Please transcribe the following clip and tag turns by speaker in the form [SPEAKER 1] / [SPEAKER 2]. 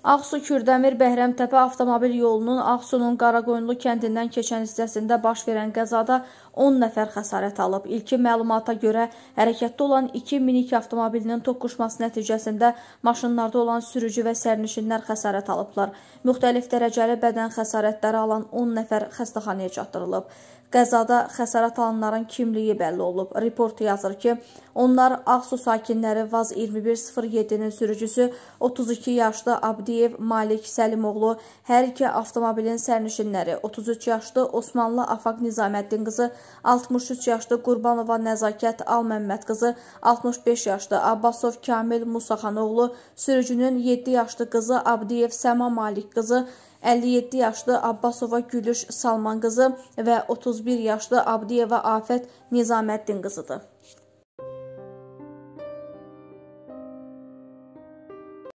[SPEAKER 1] Ağsu Kürdəmir Bəhrəmtəpə avtomobil yolunun Ağsunun Qaraqoyunlu kəndindən keçən hissəsində baş verən qəzada 10 nəfər xəsarət alıb. İlkin məlumata görə hərəkətdə olan iki minik avtomobilinin toqquşması nəticəsində maşınlarda olan sürücü və sərnişinlər xəsarət alıblar. Müxtəlif dərəcəli bədən xəsarətləri alan 10 nəfər xəstəxanaya çatdırılıb. Qəzada xəsarət alanların kimliyi bəlli olub. Report yazır ki, onlar Ağsu sakinləri Vaz 2107-nin sürücüsü 32 yaşlı Abdiyev Malik Səlimoğlu, hər iki avtomobilin sərnişinləri 33 yaşlı Osmanlı Afaq Nizaməddin qızı, 63 yaşlı Qurbanova Nəzakət Alməmməd qızı, 65 yaşlı Abbasov Kamil Musaxanoğlu, sürücünün 7 yaşlı qızı Abdiyev Səma Malik qızı, 57 yaşlı Abbasova Gülüş Salman qızı və 31 yaşlı Abdiyeva Afət Nizaməddin qızıdır.